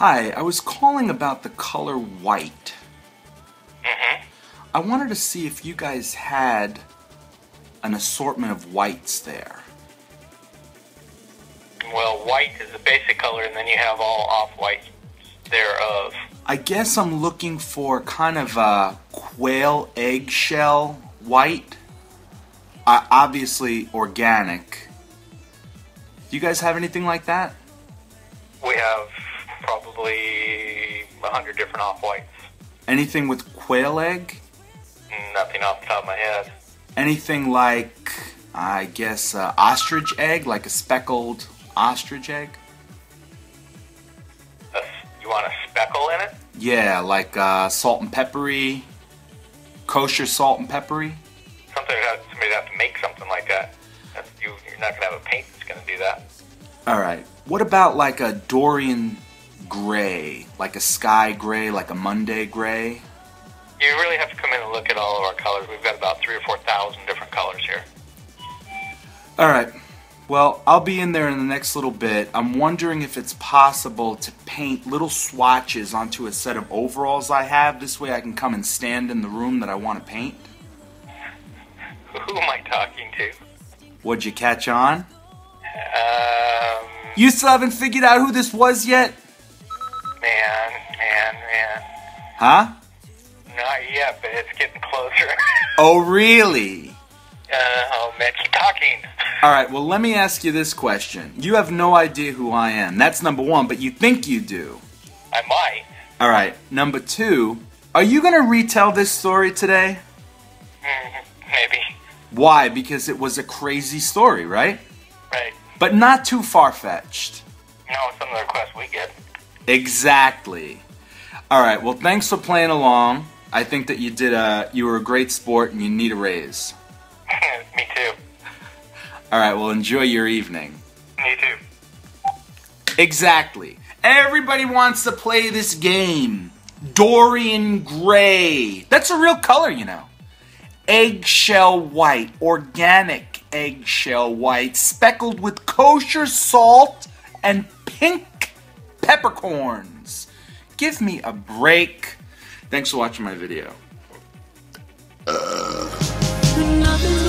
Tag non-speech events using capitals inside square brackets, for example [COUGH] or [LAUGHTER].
Hi, I was calling about the color white. Mm-hmm. I wanted to see if you guys had an assortment of whites there. Well, white is the basic color, and then you have all off-white thereof. I guess I'm looking for kind of a quail eggshell white. Uh, obviously organic. Do you guys have anything like that? We have probably a hundred different off-whites. Anything with quail egg? Nothing off the top of my head. Anything like, I guess, uh, ostrich egg, like a speckled ostrich egg? A you want a speckle in it? Yeah, like uh, salt and peppery, kosher salt and peppery. Something that somebody would have to make something like that. That's, you, you're not gonna have a paint that's gonna do that. All right. What about like a Dorian gray, like a sky gray, like a Monday gray? You really have to come in and look at all of our colors. We've got about three or four thousand different colors here. All right. Well, I'll be in there in the next little bit. I'm wondering if it's possible to paint little swatches onto a set of overalls I have. This way I can come and stand in the room that I want to paint. Who am I talking to? What'd you catch on? Um, You still haven't figured out who this was yet? Man. Huh? Not yet, but it's getting closer. [LAUGHS] Oh, really? uh, oh man, keep talking. All right, well, let me ask you this question. You have no idea who I am. That's number one, but you think you do. I might. All right, number two, are you going to retell this story today? Mm, maybe. Why? Because it was a crazy story, right? Right. But not too far fetched. No, some of the requests we get. Exactly. All right, well, thanks for playing along. I think that you did a you were a great sport and you need a raise. [LAUGHS] Me too. All right, well, enjoy your evening. Me too. Exactly. Everybody wants to play this game. Dorian Gray. That's a real color, you know. Eggshell white, organic eggshell white, speckled with kosher salt and pink peppercorns. Give me a break. Thanks for watching my video. Nothing's